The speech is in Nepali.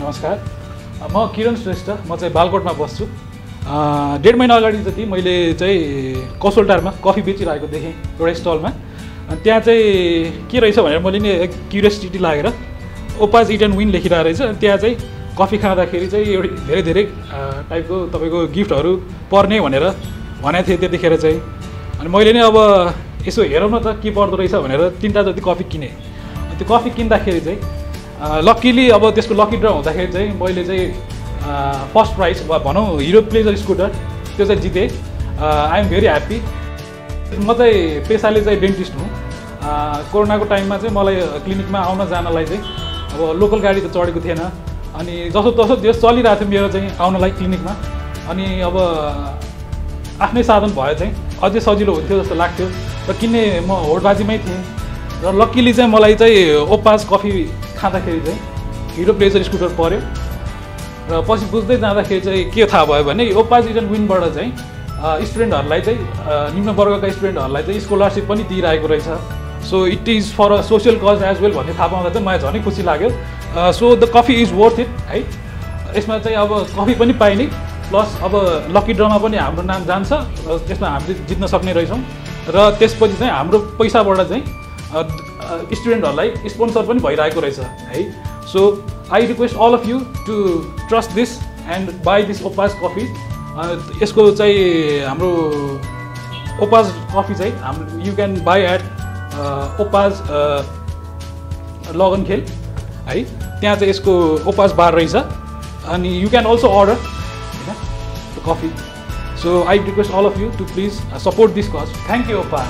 नमस्कार। म किरण श्रेष्ठ म चाहिँ बालकोटमा बस्छु। डेढ महिना अगाडि जति मैले चाहिँ कौशलटारमा कफी बेचिरहेको देखेँ एउटा स्टलमा। अनि त्यहाँ चाहिँ के रहेछ भनेर मैले नि क्युरियोसिटी लागेर ओपाज इट एन्ड विन लेखिरहेको रहेछ। अनि त्यहाँ चाहिँ कफी खाँदाखेरि चाहिँ एउटै धेरै धेरै टाइपको तपाईँको गिफ्टहरू पर्ने भनेर भनेको थिएँ त्यतिखेर चाहिँ। अनि मैले नै अब यसो हेरौँ न त के पर्दो रहेछ भनेर तिनवटा जति कफी किनेँ। त्यो कफी किन्दाखेरि चाहिँ लक्किली अब त्यसको लकी ड्र हुँदाखेरि चाहिँ मैले चाहिँ फर्स्ट प्राइज वा भनौँ हिरो प्लेजर स्कुटर त्यो चाहिँ जितेँ। आइएम भेरी ह्याप्पी म चाहिँ पेसाले चाहिँ डेन्टिस्ट हुँ। कोरोनाको टाइममा चाहिँ मलाई क्लिनिकमा आउन जानलाई चाहिँ अब लोकल गाडी त चढेको थिएन। अनि जसो तसो त्यो चलिरहेको थियो मेरो चाहिँ आउनलाई क्लिनिकमा। अनि अब आफ्नै साधन भयो चाहिँ अझै सजिलो हुन्थ्यो जस्तो लाग्थ्यो। र किन्ने म होडबाजीमै थिएँ। र लक्किली चाहिँ मलाई चाहिँ ओपास कफी खाँदाखेरि चाहिँ हिरो प्लेजर स्कुटर पऱ्यो। र पछि बुझ्दै जाँदाखेरि चाहिँ के थाहा भयो भने ओपास इजन विनबाट चाहिँ स्टुडेन्टहरूलाई चाहिँ निम्न वर्गका स्टुडेन्टहरूलाई चाहिँ स्कोलरसिप पनि दिइरहेको रहेछ। So it is for a social cause as well भन्ने थाहा पाउँदा चाहिँ मलाई झनै खुसी लाग्यो। So the coffee is worth it है। यसमा चाहिँ अब कफी पनि पाइने प्लस अब लकी ड्रमा पनि हाम्रो नाम जान्छ र त्यसमा हामीले जित्न सक्ने रहेछौँ। र त्यसपछि चाहिँ हाम्रो पैसाबाट चाहिँ स्टुडेन्टहरूलाई स्पोन्सर पनि भइरहेको रहेछ है? So I request all of you to trust this and buy this Opas coffee यसको चाहिँ हाम्रो ओपाज कफी चाहिँ हाम्रो you can buy at Opas लगन खेल है? त्यहाँ चाहिँ यसको ओपास बार रहेछ। अनि यु क्यान अल्सो अर्डर होइन coffee so I request all of you to please support this cause thank you Opa